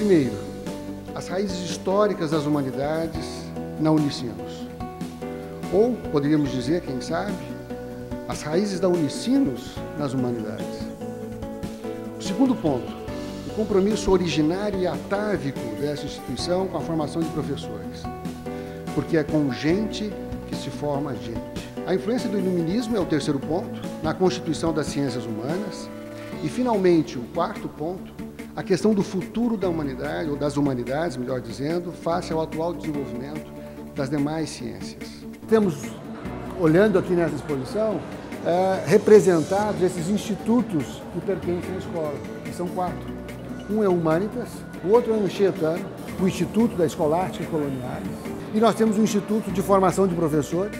Primeiro, as raízes históricas das humanidades na Unicinos. Ou, poderíamos dizer, quem sabe, as raízes da Unicinos nas humanidades. O segundo ponto, o compromisso originário e atávico dessa instituição com a formação de professores. Porque é com gente que se forma gente. A influência do iluminismo é o terceiro ponto, na constituição das ciências humanas. E, finalmente, o quarto ponto, a questão do futuro da humanidade, ou das humanidades, melhor dizendo, face ao atual desenvolvimento das demais ciências. Temos, olhando aqui nessa exposição, é, representados esses institutos que pertencem à escola, que são quatro. Um é o Humanitas, o outro é o Anchietano, o Instituto da Escolástica Coloniais, e nós temos um Instituto de Formação de Professores,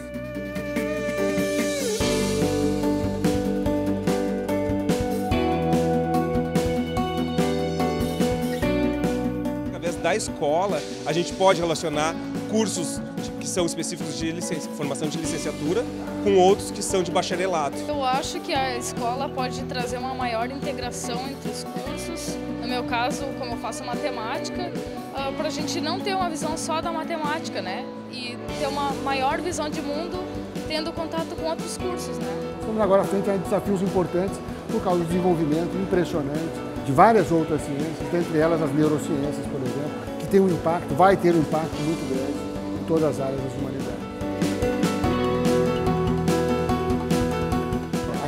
da escola, a gente pode relacionar cursos que são específicos de formação de licenciatura com outros que são de bacharelado. Eu acho que a escola pode trazer uma maior integração entre os cursos. No meu caso, como eu faço matemática, ah, para a gente não ter uma visão só da matemática, né? E ter uma maior visão de mundo tendo contato com outros cursos, né? Estamos agora frente a desafios importantes por causa do desenvolvimento impressionante de várias outras ciências, dentre elas as neurociências, por exemplo, que tem um impacto, vai ter um impacto muito grande em todas as áreas das humanidades.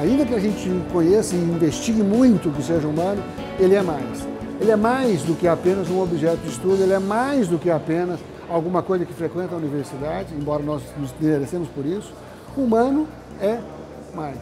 Ainda que a gente conheça e investigue muito o que seja humano, ele é mais. Ele é mais do que apenas um objeto de estudo, ele é mais do que apenas alguma coisa que frequenta a universidade, embora nós nos interessemos por isso. Humano é mais.